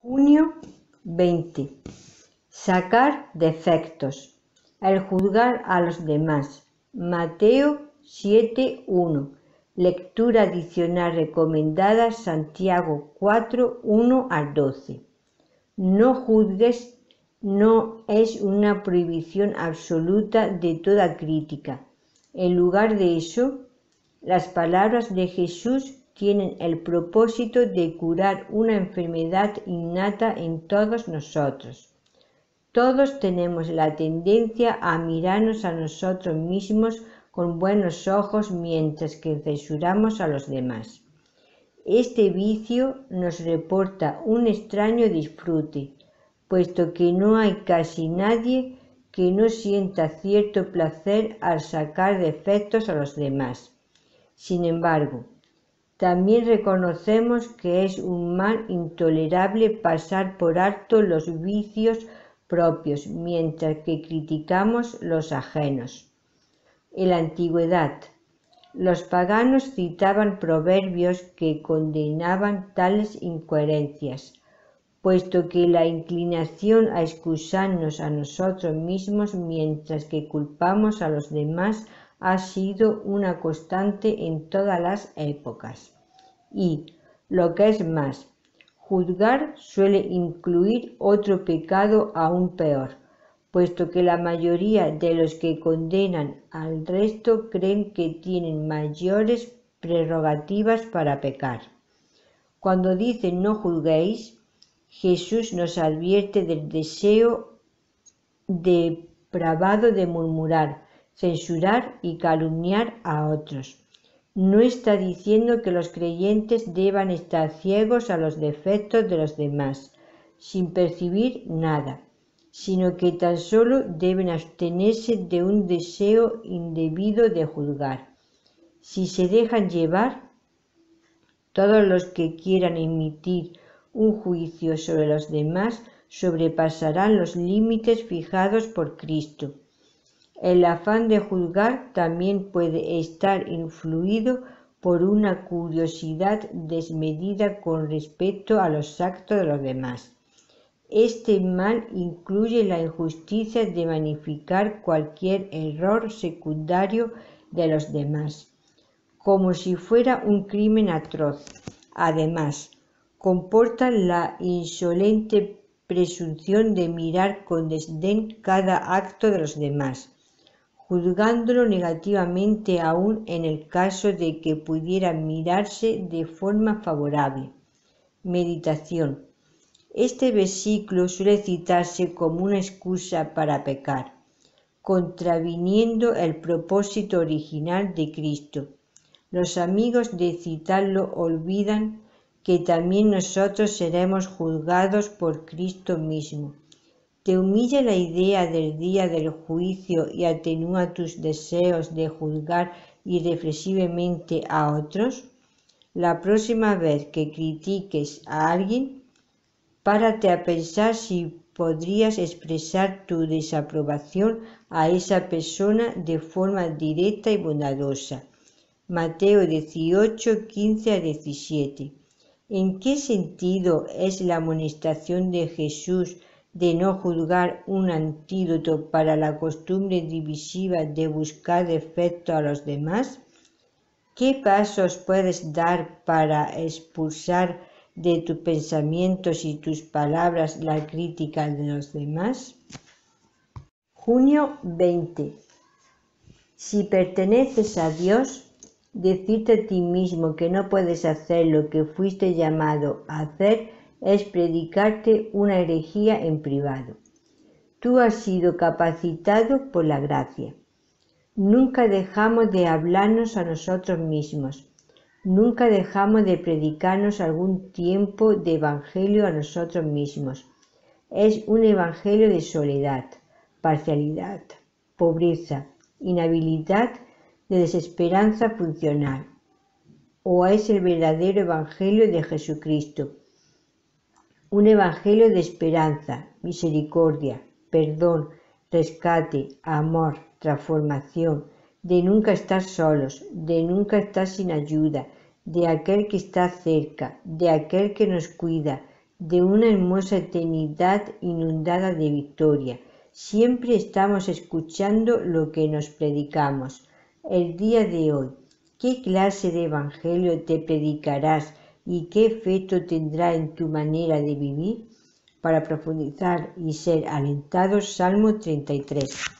Junio 20. Sacar defectos. El juzgar a los demás. Mateo 7.1. Lectura adicional recomendada Santiago 4.1 al 12. No juzgues no es una prohibición absoluta de toda crítica. En lugar de eso, las palabras de Jesús tienen el propósito de curar una enfermedad innata en todos nosotros. Todos tenemos la tendencia a mirarnos a nosotros mismos con buenos ojos mientras que censuramos a los demás. Este vicio nos reporta un extraño disfrute, puesto que no hay casi nadie que no sienta cierto placer al sacar defectos a los demás. Sin embargo, también reconocemos que es un mal intolerable pasar por alto los vicios propios mientras que criticamos los ajenos. En la antigüedad, los paganos citaban proverbios que condenaban tales incoherencias, puesto que la inclinación a excusarnos a nosotros mismos mientras que culpamos a los demás ha sido una constante en todas las épocas. Y, lo que es más, juzgar suele incluir otro pecado aún peor, puesto que la mayoría de los que condenan al resto creen que tienen mayores prerrogativas para pecar. Cuando dice no juzguéis, Jesús nos advierte del deseo depravado de murmurar, censurar y calumniar a otros. No está diciendo que los creyentes deban estar ciegos a los defectos de los demás, sin percibir nada, sino que tan solo deben abstenerse de un deseo indebido de juzgar. Si se dejan llevar, todos los que quieran emitir un juicio sobre los demás sobrepasarán los límites fijados por Cristo el afán de juzgar también puede estar influido por una curiosidad desmedida con respecto a los actos de los demás. Este mal incluye la injusticia de magnificar cualquier error secundario de los demás, como si fuera un crimen atroz. Además, comporta la insolente presunción de mirar con desdén cada acto de los demás juzgándolo negativamente aún en el caso de que pudiera mirarse de forma favorable. Meditación. Este versículo suele citarse como una excusa para pecar, contraviniendo el propósito original de Cristo. Los amigos de citarlo olvidan que también nosotros seremos juzgados por Cristo mismo te humilla la idea del día del juicio y atenúa tus deseos de juzgar irreflexivamente a otros? La próxima vez que critiques a alguien, párate a pensar si podrías expresar tu desaprobación a esa persona de forma directa y bondadosa. Mateo 18, 15 a 17. ¿En qué sentido es la amonestación de Jesús de no juzgar un antídoto para la costumbre divisiva de buscar defecto a los demás? ¿Qué pasos puedes dar para expulsar de tus pensamientos y tus palabras la crítica de los demás? Junio 20. Si perteneces a Dios, decirte a ti mismo que no puedes hacer lo que fuiste llamado a hacer es predicarte una herejía en privado. Tú has sido capacitado por la gracia. Nunca dejamos de hablarnos a nosotros mismos. Nunca dejamos de predicarnos algún tiempo de evangelio a nosotros mismos. Es un evangelio de soledad, parcialidad, pobreza, inhabilidad, de desesperanza funcional. O es el verdadero evangelio de Jesucristo, un evangelio de esperanza, misericordia, perdón, rescate, amor, transformación, de nunca estar solos, de nunca estar sin ayuda, de aquel que está cerca, de aquel que nos cuida, de una hermosa eternidad inundada de victoria. Siempre estamos escuchando lo que nos predicamos. El día de hoy, ¿qué clase de evangelio te predicarás y qué efecto tendrá en tu manera de vivir? Para profundizar y ser alentados, Salmo 33.